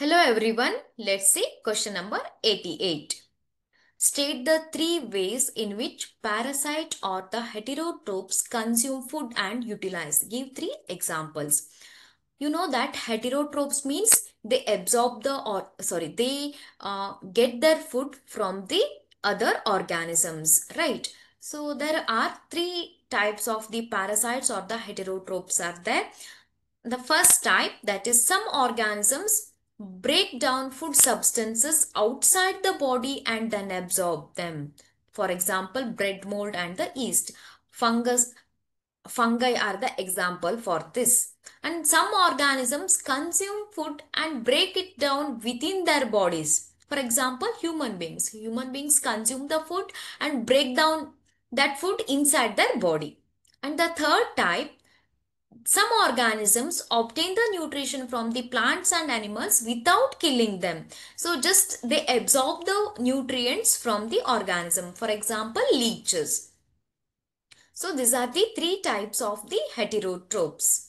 Hello everyone. Let's see question number 88. State the three ways in which parasite or the heterotrophs consume food and utilize. Give three examples. You know that heterotrophs means they absorb the or sorry they uh, get their food from the other organisms, right? So there are three types of the parasites or the heterotrophs are there. The first type that is some organisms break down food substances outside the body and then absorb them. For example, bread mold and the yeast. Fungus, fungi are the example for this. And some organisms consume food and break it down within their bodies. For example, human beings. Human beings consume the food and break down that food inside their body. And the third type some organisms obtain the nutrition from the plants and animals without killing them. So just they absorb the nutrients from the organism. For example, leeches. So these are the three types of the heterotrophs.